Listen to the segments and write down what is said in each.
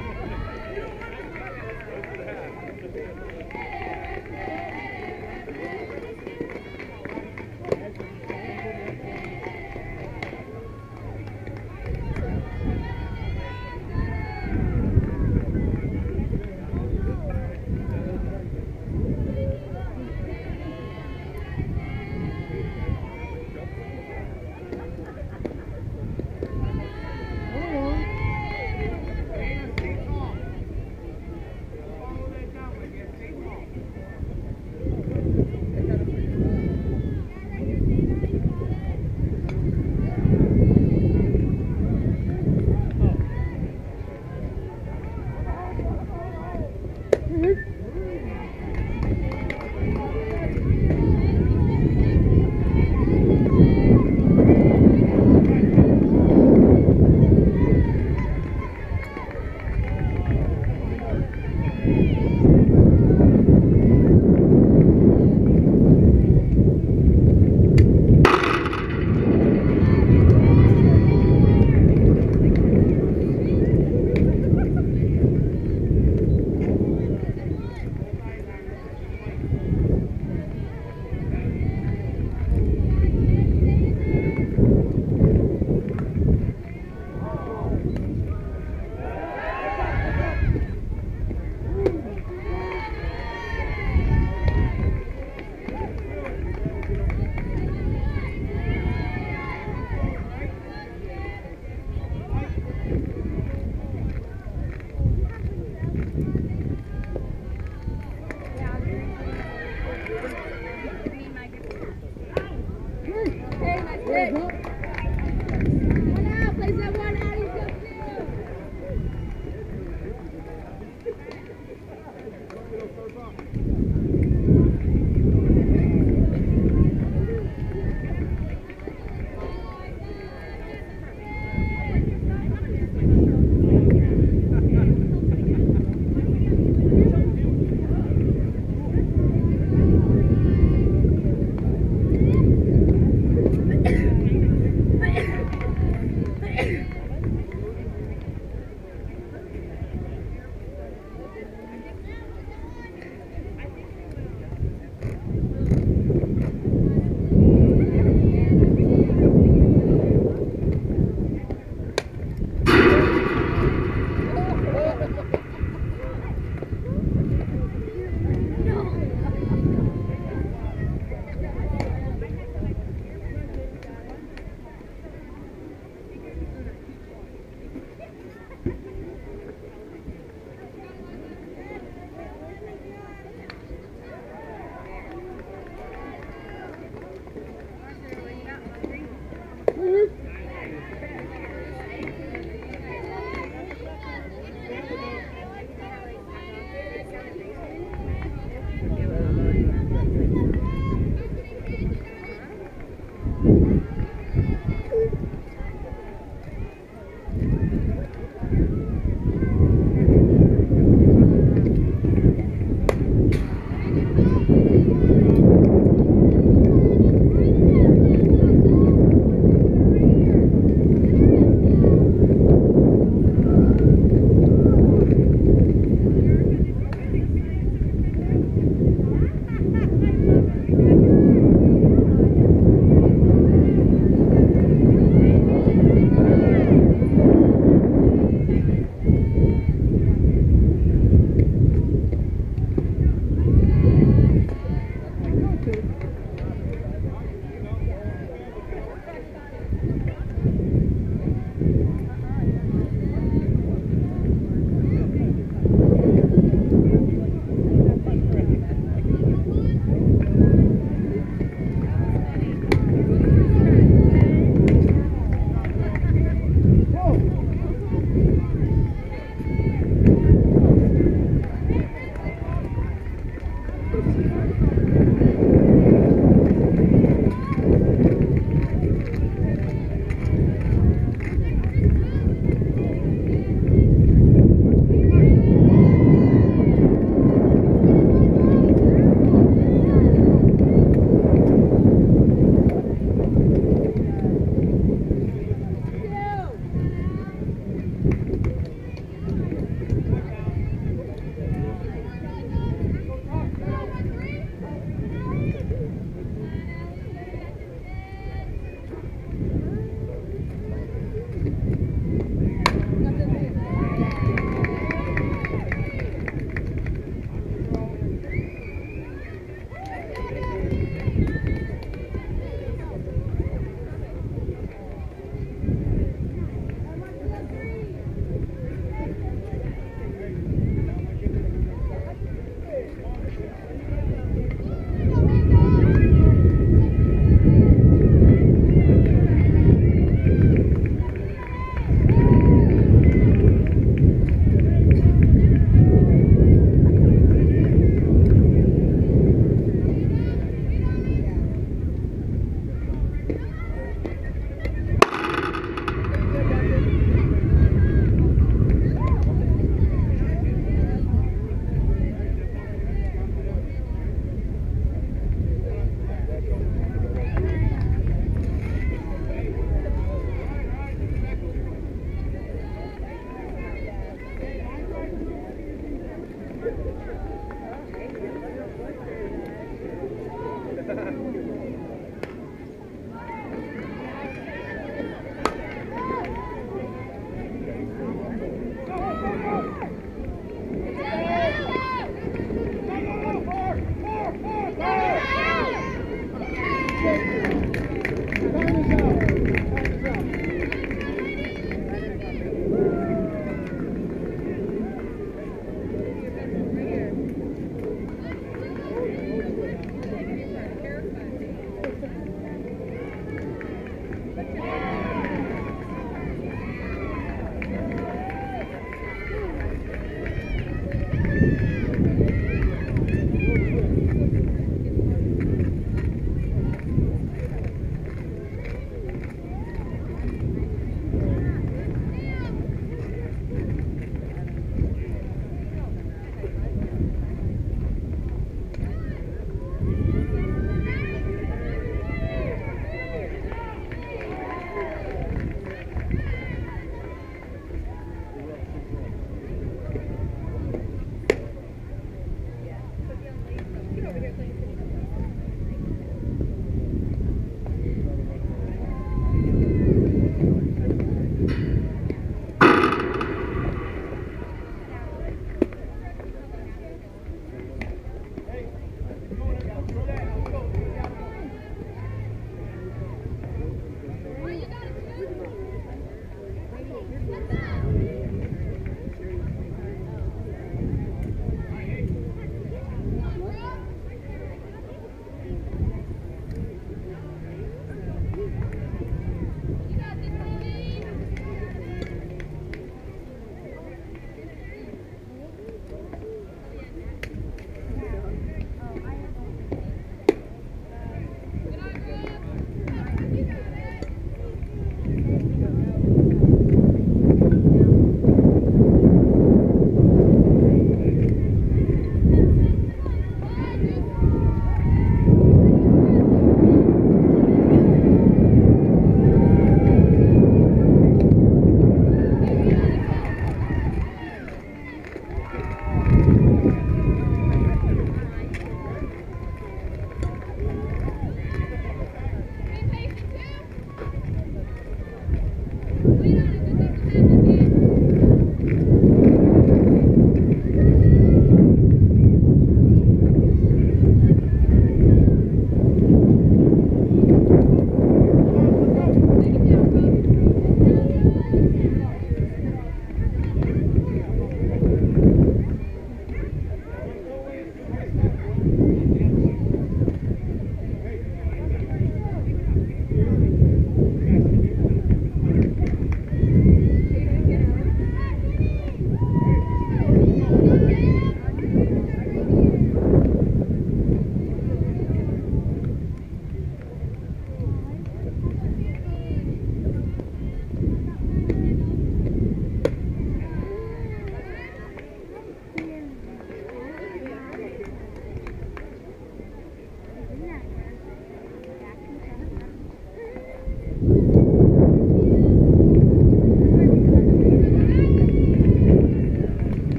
Thank you.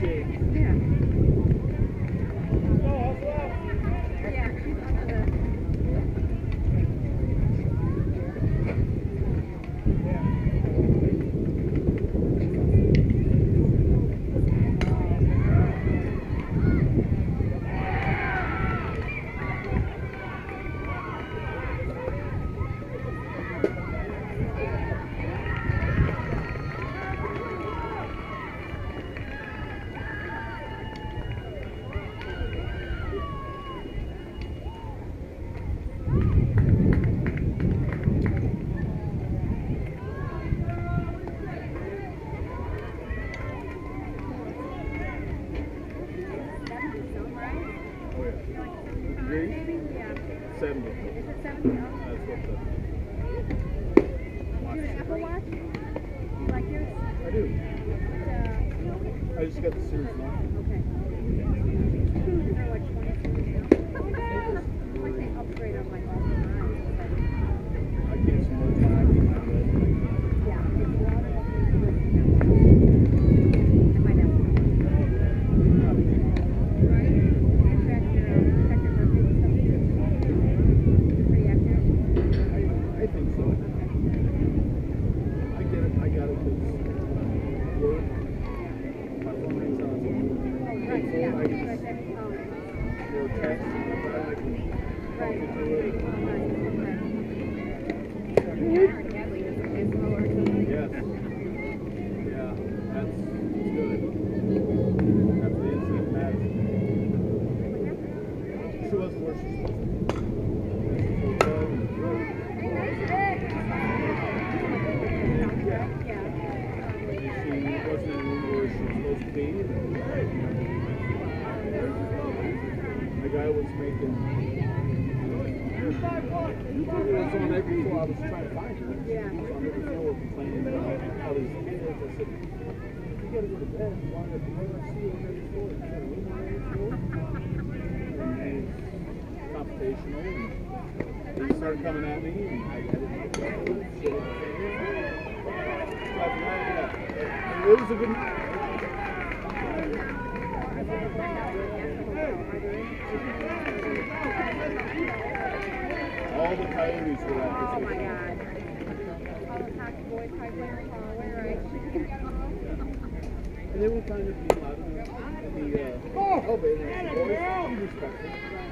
True motivational. And they started coming at me, and I, it was a good night. All the coyotes were at this Oh my god. And they were kind of being the, uh, oh, oh baby.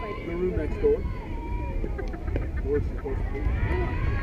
The room next door. Where it's supposed to be?